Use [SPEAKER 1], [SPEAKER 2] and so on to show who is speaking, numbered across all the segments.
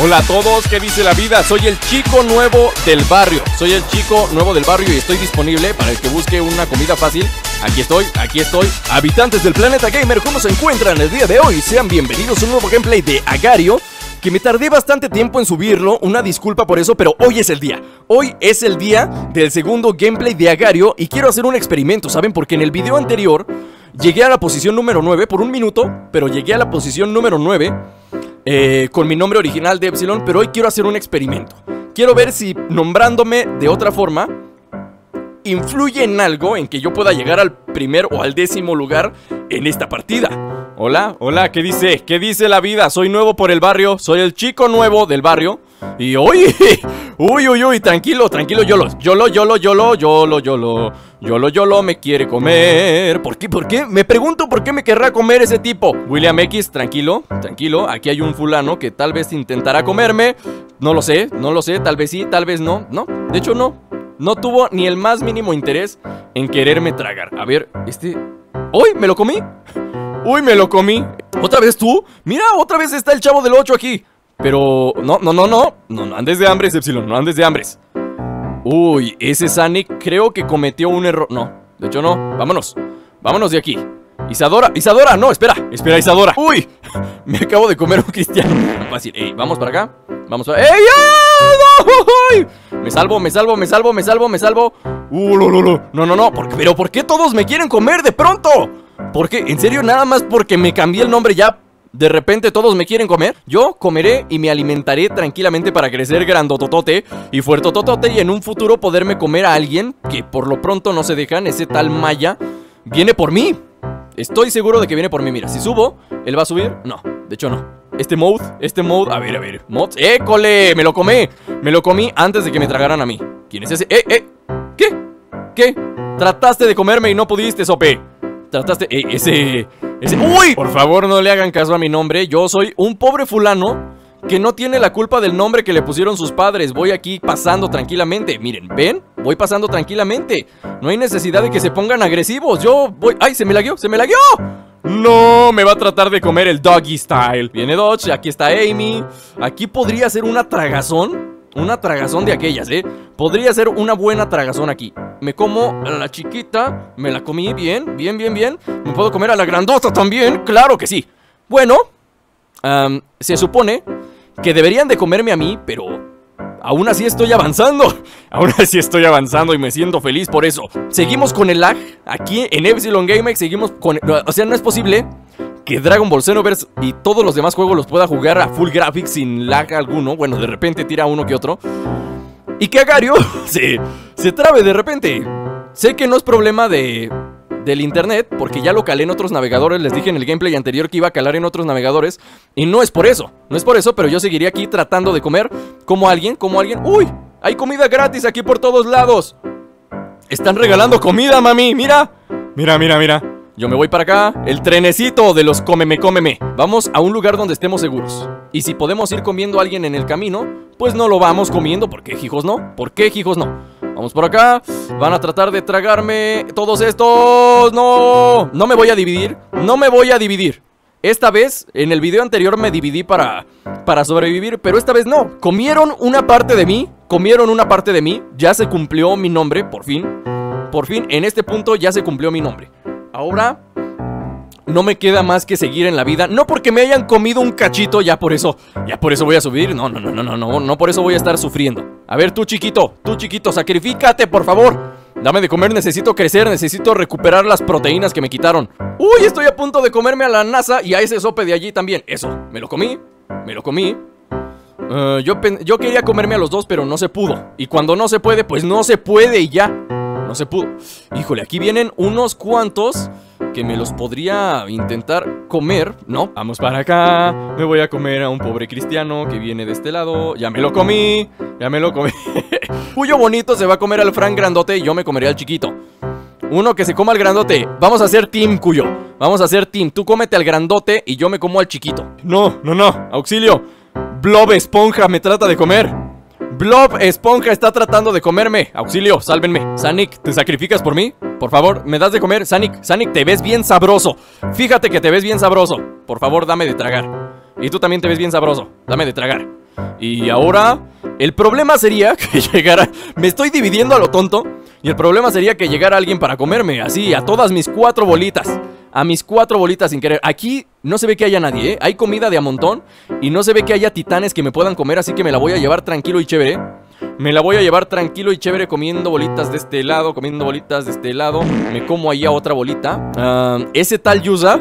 [SPEAKER 1] Hola a todos, ¿qué dice la vida? Soy el chico nuevo del barrio. Soy el chico nuevo del barrio y estoy disponible para el que busque una comida fácil. Aquí estoy, aquí estoy. Habitantes del planeta gamer, ¿cómo se encuentran el día de hoy? Sean bienvenidos a un nuevo gameplay de Agario. Que me tardé bastante tiempo en subirlo, una disculpa por eso, pero hoy es el día. Hoy es el día del segundo gameplay de Agario y quiero hacer un experimento, ¿saben? Porque en el video anterior llegué a la posición número 9 por un minuto, pero llegué a la posición número 9 eh, con mi nombre original de Epsilon, pero hoy quiero hacer un experimento. Quiero ver si nombrándome de otra forma influye en algo en que yo pueda llegar al primer o al décimo lugar en esta partida. Hola, hola, ¿qué dice? ¿Qué dice la vida? Soy nuevo por el barrio, soy el chico nuevo del barrio. Y hoy, uy, uy, uy, tranquilo, tranquilo, Yolo, Yolo, Yolo, Yolo, Yolo, Yolo, Yolo, Yolo me quiere comer. ¿Por qué? ¿Por qué? Me pregunto por qué me querrá comer ese tipo. William X, tranquilo, tranquilo, aquí hay un fulano que tal vez intentará comerme. No lo sé, no lo sé, tal vez sí, tal vez no, no, de hecho no. No tuvo ni el más mínimo interés en quererme tragar. A ver, este... ¡Uy! ¿Me lo comí? ¡Uy! ¿Me lo comí? ¿Otra vez tú? Mira, otra vez está el chavo del 8 aquí. Pero... No, no, no, no. No, no andes de hambres, Epsilon. No andes de hambres. Uy, ese Sonic creo que cometió un error. No, de hecho no. Vámonos. Vámonos de aquí. Isadora, Isadora, no, espera, espera, Isadora. Uy, me acabo de comer un cristiano. Fácil, ey, vamos para acá. Vamos para. ¡Ey! ¡Ay! Me salvo, me salvo, me salvo, me salvo, me salvo. Uh, lo. No, no, no. Pero ¿por qué todos me quieren comer de pronto? ¿Por qué? ¿En serio? Nada más porque me cambié el nombre ya de repente todos me quieren comer. Yo comeré y me alimentaré tranquilamente para crecer grandototote y fuertototote y en un futuro poderme comer a alguien que por lo pronto no se dejan. Ese tal Maya viene por mí. Estoy seguro de que viene por mí. Mira, si subo, él va a subir. No, de hecho no. Este mode, este mode. A ver, a ver. Mods. ¡École! Me lo comí. Me lo comí antes de que me tragaran a mí. ¿Quién es ese? ¡Eh, eh! ¿Qué? ¿Qué? Trataste de comerme y no pudiste, Sope. Trataste. Eh, ese. Ese. ¡Uy! Por favor, no le hagan caso a mi nombre. Yo soy un pobre fulano que no tiene la culpa del nombre que le pusieron sus padres. Voy aquí pasando tranquilamente. Miren, ¿ven? Voy pasando tranquilamente. No hay necesidad de que se pongan agresivos. Yo voy... ¡Ay, se me lagueó! ¡Se me lagueó! No, me va a tratar de comer el doggy style. Viene Dodge, aquí está Amy. Aquí podría ser una tragazón. Una tragazón de aquellas, ¿eh? Podría ser una buena tragazón aquí. Me como a la chiquita, me la comí bien, bien, bien, bien. Me puedo comer a la grandota también, claro que sí. Bueno, se supone que deberían de comerme a mí, pero aún así estoy avanzando. Aún así estoy avanzando y me siento feliz por eso. Seguimos con el lag. Aquí en Epsilon GameX seguimos con... O sea, no es posible que Dragon Ball Xenoverse y todos los demás juegos los pueda jugar a full graphics sin lag alguno. Bueno, de repente tira uno que otro. Y que Agario se, se trabe de repente. Sé que no es problema de del internet, porque ya lo calé en otros navegadores, les dije en el gameplay anterior que iba a calar en otros navegadores, y no es por eso, no es por eso, pero yo seguiría aquí tratando de comer como alguien, como alguien... ¡Uy! Hay comida gratis aquí por todos lados. Están regalando comida, mami, mira. Mira, mira, mira. Yo me voy para acá, el trenecito de los cómeme, cómeme. Vamos a un lugar donde estemos seguros. Y si podemos ir comiendo a alguien en el camino, pues no lo vamos comiendo. ¿Por qué, hijos, no? ¿Por qué, hijos, no? Vamos por acá. Van a tratar de tragarme todos estos. No, no me voy a dividir. No me voy a dividir. Esta vez, en el video anterior me dividí para, para sobrevivir, pero esta vez no. Comieron una parte de mí, comieron una parte de mí, ya se cumplió mi nombre, por fin. Por fin, en este punto ya se cumplió mi nombre. Ahora no me queda más que seguir en la vida. No porque me hayan comido un cachito, ya por eso, ya por eso voy a subir. No, no, no, no, no, no, no por eso voy a estar sufriendo. A ver, tú chiquito, tú chiquito, sacrifícate, por favor. Dame de comer, necesito crecer, necesito recuperar las proteínas que me quitaron. Uy, estoy a punto de comerme a la NASA y a ese sope de allí también. Eso, me lo comí, me lo comí. Eh, yo, yo quería comerme a los dos, pero no se pudo. Y cuando no se puede, pues no se puede y ya. No se pudo. Híjole, aquí vienen unos cuantos que me los podría intentar comer, ¿no? Vamos para acá, me voy a comer a un pobre cristiano que viene de este lado, ya me lo comí, ya me lo comí. Cuyo bonito se va a comer al Frank grandote y yo me comeré al chiquito. Uno que se coma al grandote. Vamos a hacer team, Cuyo. Vamos a hacer team. Tú cómete al grandote y yo me como al chiquito. No, no, no. Auxilio. Blob esponja me trata de comer. Blob Esponja está tratando de comerme. Auxilio, sálvenme. Sonic, ¿te sacrificas por mí? Por favor, ¿me das de comer? Sonic, Sonic, te ves bien sabroso. Fíjate que te ves bien sabroso. Por favor, dame de tragar. Y tú también te ves bien sabroso. Dame de tragar. Y ahora, el problema sería que llegara... Me estoy dividiendo a lo tonto. Y el problema sería que llegara alguien para comerme, así, a todas mis cuatro bolitas. A mis cuatro bolitas sin querer. Aquí no se ve que haya nadie, ¿eh? Hay comida de a montón. Y no se ve que haya titanes que me puedan comer, así que me la voy a llevar tranquilo y chévere. Me la voy a llevar tranquilo y chévere comiendo bolitas de este lado, comiendo bolitas de este lado. Me como ahí a otra bolita. Ah, ese tal Yusa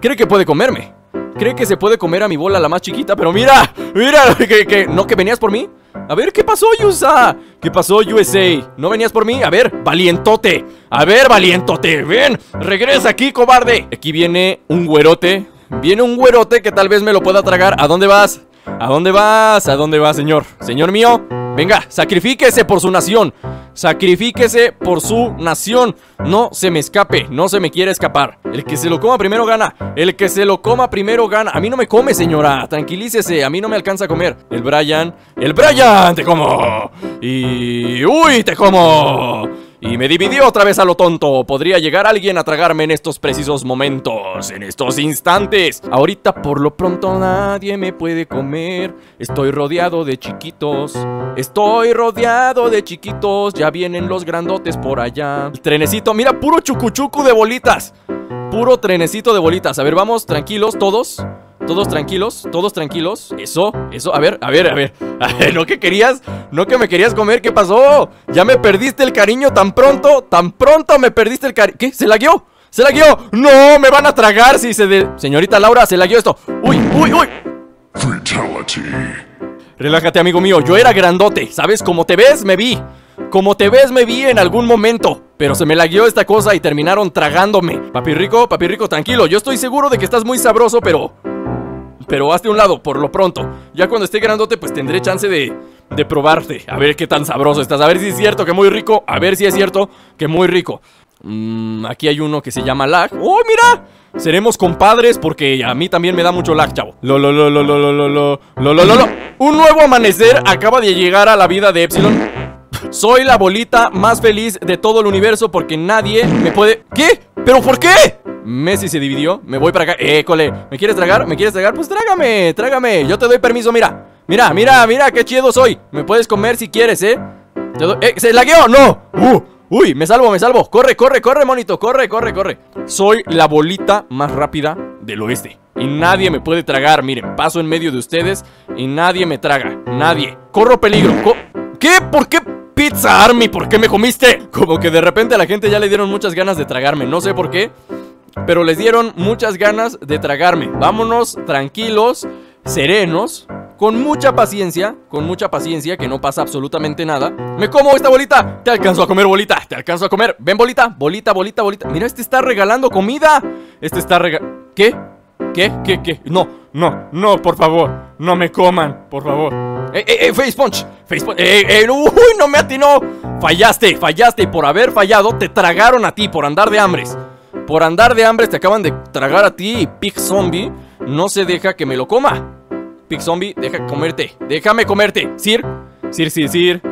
[SPEAKER 1] cree que puede comerme. Cree que se puede comer a mi bola la más chiquita, pero mira, mira, que, ¿no que venías por mí? A ver, ¿qué pasó, Yusa? ¿Qué pasó, USA? ¿No venías por mí? A ver, valientote. A ver, valientote. Ven, regresa aquí, cobarde. Aquí viene un güerote. Viene un güerote que tal vez me lo pueda tragar. ¿A dónde vas? ¿A dónde vas? ¿A dónde vas, señor? Señor mío, venga, sacrifíquese por su nación. Sacrifíquese por su nación. No se me escape, no se me quiere escapar. El que se lo coma primero gana. El que se lo coma primero gana. A mí no me come, señora. Tranquilícese, a mí no me alcanza a comer. El Brian. El Brian, te como. Y... ¡Uy, te como! Y me dividió otra vez a lo tonto. Podría llegar alguien a tragarme en estos precisos momentos, en estos instantes. Ahorita por lo pronto nadie me puede comer. Estoy rodeado de chiquitos. Estoy rodeado de chiquitos. Ya vienen los grandotes por allá. El trenecito, mira, puro chucuchucu de bolitas. Puro trenecito de bolitas. A ver, vamos, tranquilos todos. Todos tranquilos, todos tranquilos. Eso, eso, a ver, a ver, a ver. ¿No que querías? ¿No que me querías comer? ¿Qué pasó? ¿Ya me perdiste el cariño tan pronto? ¿Tan pronto me perdiste el cariño? ¿Qué? ¿Se la guió? ¡Se la guió! ¡No! ¡Me van a tragar si se de... Señorita Laura, se la guió esto. ¡Uy, uy, uy! Fatality. Relájate, amigo mío. Yo era grandote. ¿Sabes? Como te ves, me vi. Como te ves, me vi en algún momento. Pero se me lagueó esta cosa y terminaron tragándome. Papi rico, papi rico, tranquilo. Yo estoy seguro de que estás muy sabroso, pero pero hazte un lado, por lo pronto. Ya cuando esté grandote, pues tendré chance de, de probarte. A ver qué tan sabroso estás. A ver si es cierto que muy rico. A ver si es cierto que muy rico. Mmm, aquí hay uno que se llama lag. ¡Oh, mira! Seremos compadres porque a mí también me da mucho lag, chavo. Lo, lo, lo, lo, lo, lo, lo, lo, lo, lo, lo. Un nuevo amanecer acaba de llegar a la vida de Epsilon. Soy la bolita más feliz de todo el universo porque nadie me puede... ¿Qué? ¿Pero por qué? Messi se dividió. Me voy para acá. École. ¿Me quieres tragar? ¿Me quieres tragar? Pues trágame, trágame. Yo te doy permiso, mira. Mira, mira, mira, qué chido soy. Me puedes comer si quieres, ¿eh? Te doy... ¡Eh! ¡Se lagueó! ¡No! ¡Uh! ¡Uy! Me salvo, me salvo. Corre, corre, corre, monito. Corre, corre, corre. Soy la bolita más rápida del oeste. Y nadie me puede tragar. Miren, paso en medio de ustedes y nadie me traga. Nadie. Corro peligro. ¿Qué? ¿Por qué? Pizza Army, ¿por qué me comiste? Como que de repente a la gente ya le dieron muchas ganas de tragarme, no sé por qué pero les dieron muchas ganas de tragarme. Vámonos tranquilos, serenos, con mucha paciencia, con mucha paciencia, que no pasa absolutamente nada. Me como esta bolita, te alcanzo a comer bolita, te alcanzo a comer. Ven bolita, bolita, bolita, bolita. Mira, este está regalando comida. Este está regalando... ¿Qué? ¿Qué? ¿Qué? ¿Qué? No, no, no, por favor. No me coman, por favor. ¡Eh, eh, eh! ¡Face punch! ¡Face punch! ¡Eh, eh! ¡Uy, no me atinó! Fallaste, fallaste y por haber fallado te tragaron a ti por andar de hambres. Por andar de hambre te acaban de tragar a ti Pig Zombie no se deja que me lo coma. Pig Zombie, deja comerte. Déjame comerte. Sir, Sir, Sir, Sir.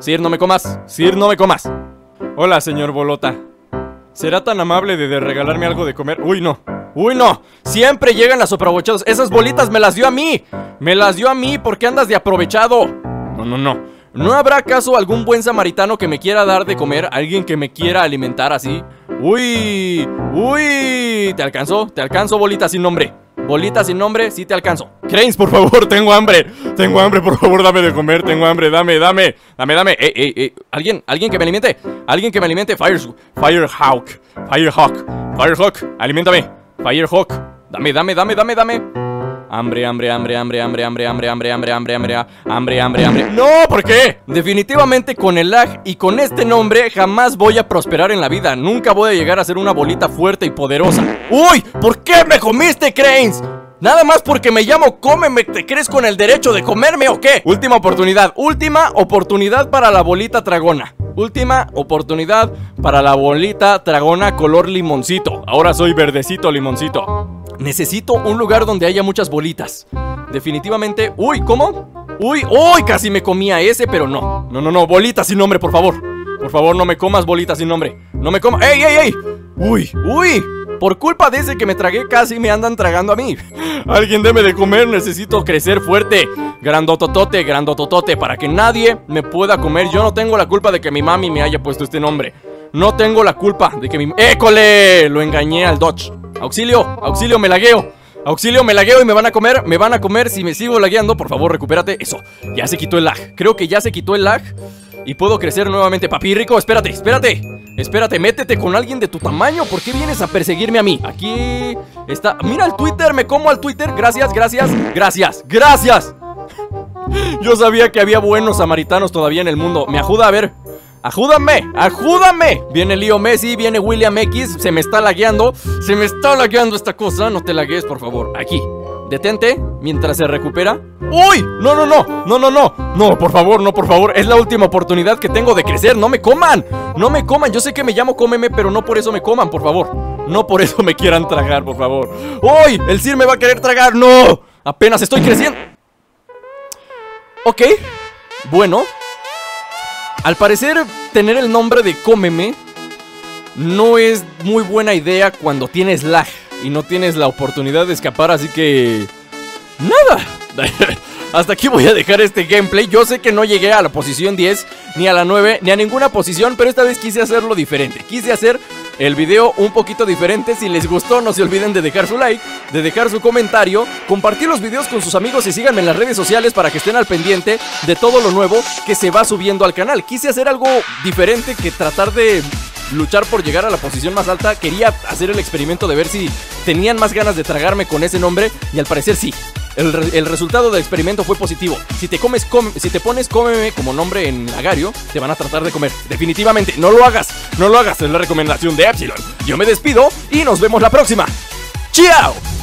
[SPEAKER 1] Sir, no me comas. Sir, no me comas. Hola, señor Bolota. ¿Será tan amable de, regalarme algo de comer? Uy, no. Uy, no. Siempre llegan las aprovechados. Esas bolitas me las dio a mí. Me las dio a mí porque andas de aprovechado. No, no, no. ¿No habrá acaso algún buen samaritano que me quiera dar de comer? ¿Alguien que me quiera alimentar así? ¡Uy! ¡Uy! ¿Te alcanzó? ¿Te alcanzo, bolita sin nombre? Bolita sin nombre, sí te alcanzo. Cranes, por favor, tengo hambre. Tengo hambre, por favor, dame de comer. Tengo hambre, dame, dame. Dame, dame. Eh, eh, eh. ¿Alguien? ¿Alguien que me alimente? ¿Alguien que me alimente? Fire, Firehawk. Firehawk. Firehawk, aliméntame. Firehawk. Dame, dame, dame, dame, dame. Hambre, hambre, hambre, hambre, hambre, hambre, hambre, hambre, hambre, hambre, hambre, hambre, hambre, hambre. ¡No! ¿Por qué? Definitivamente con el lag y con este nombre jamás voy a prosperar en la vida. Nunca voy a llegar a ser una bolita fuerte y poderosa. ¡Uy! ¿Por qué me comiste, Cranes? Nada más porque me llamo Cómeme, ¿te crees con el derecho de comerme o qué? Última oportunidad, última oportunidad para la bolita tragona. Última oportunidad para la bolita tragona color limoncito. Ahora soy verdecito limoncito. Necesito un lugar donde haya muchas bolitas. Definitivamente... ¡Uy! ¿Cómo? ¡Uy! ¡Uy! Casi me comía ese, pero no. No, no, no. Bolitas sin nombre, por favor. Por favor, no me comas bolitas sin nombre. No me comas... ¡Ey, ey, ey! ¡Uy! ¡Uy! Por culpa de ese que me tragué casi me andan tragando a mí. Alguien debe de comer, necesito crecer fuerte. Grandototote, grandototote, para que nadie me pueda comer. Yo no tengo la culpa de que mi mami me haya puesto este nombre. No tengo la culpa de que mi... ¡École! Lo engañé al Dodge. Auxilio, auxilio, me lagueo. Auxilio, me lagueo y me van a comer, me van a comer si me sigo lagueando. Por favor, recupérate. Eso, ya se quitó el lag. Creo que ya se quitó el lag. Y puedo crecer nuevamente. Papi rico, espérate, espérate. Espérate, métete con alguien de tu tamaño. ¿Por qué vienes a perseguirme a mí? Aquí está. Mira el Twitter, me como al Twitter. Gracias, gracias, gracias, gracias. Yo sabía que había buenos samaritanos todavía en el mundo. ¿Me ayuda a ver? ¡Ayúdame! ¡Ayúdame! Viene Leo Messi, viene William X, se me está lagueando, se me está lagueando esta cosa, no te lagues, por favor. Aquí, detente mientras se recupera. ¡Uy! No, no, no, no, no, no, no, por favor, no, por favor, es la última oportunidad que tengo de crecer, no me coman, no me coman, yo sé que me llamo Cómeme, pero no por eso me coman, por favor. No por eso me quieran tragar, por favor. ¡Uy! El Sir me va a querer tragar, no. Apenas estoy creciendo. Ok, bueno, al parecer, tener el nombre de Cómeme no es muy buena idea cuando tienes lag y no tienes la oportunidad de escapar, así que... Nada. Hasta aquí voy a dejar este gameplay. Yo sé que no llegué a la posición 10, ni a la 9, ni a ninguna posición, pero esta vez quise hacerlo diferente. Quise hacer el video un poquito diferente. Si les gustó, no se olviden de dejar su like, de dejar su comentario, compartir los videos con sus amigos y síganme en las redes sociales para que estén al pendiente de todo lo nuevo que se va subiendo al canal. Quise hacer algo diferente que tratar de luchar por llegar a la posición más alta. Quería hacer el experimento de ver si tenían más ganas de tragarme con ese nombre y al parecer sí. El, resultado del experimento fue positivo. Si te comes, si te pones cómeme como nombre en agario, te van a tratar de comer. Definitivamente, no lo hagas, no lo hagas, es la recomendación de Epsilon. Yo me despido y nos vemos la próxima. ¡Chao!